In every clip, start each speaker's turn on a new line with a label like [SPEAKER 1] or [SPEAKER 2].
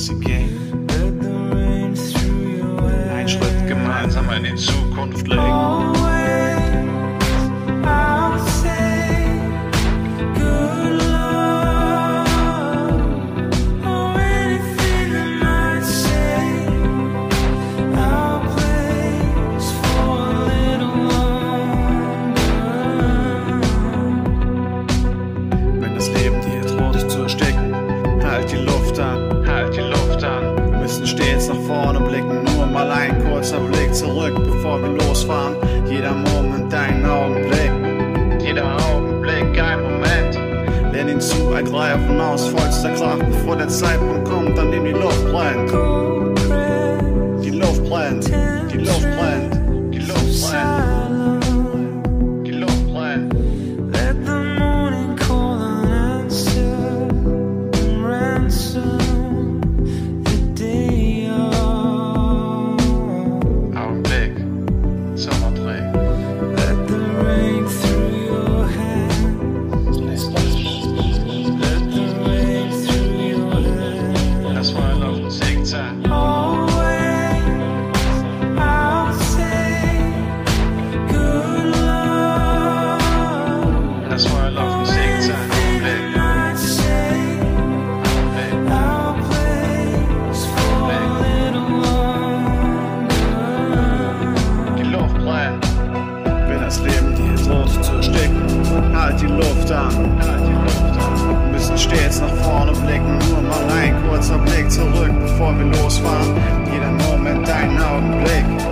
[SPEAKER 1] once again. Kurzer Blick zurück, bevor wir losfahren. Jeder Moment ein Augenblick. Jeder Augenblick ein Moment. Lern ihn zu ergreifen aus vollster Kraft, bevor der Zeitpunkt kommt, an dem die Luft brennt. blicken. Nur mal ein kurzer Blick zurück, bevor wir losfahren. Jeder Moment ein Augenblick.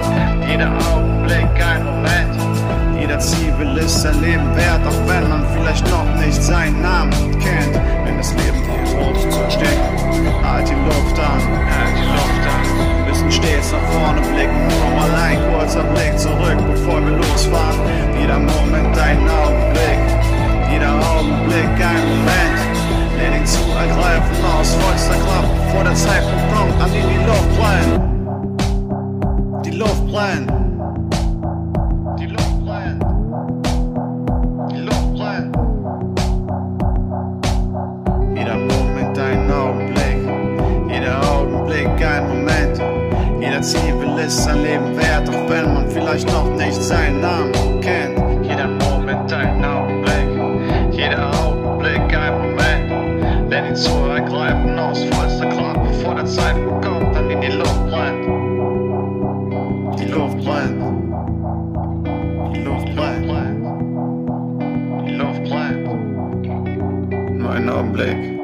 [SPEAKER 1] der Zeit kommt an die, die Laufbahn. Die Laufbahn. Die Laufbahn. Die Laufbahn. Jeder Moment ein Augenblick. Jeder Augenblick ein Moment. Jeder Zivil ist sein Leben wert, auch wenn man vielleicht noch nicht seinen Namen kennt. Die Luft brennt. Die Luft brennt. Die Luft brennt. Nur einen Augenblick.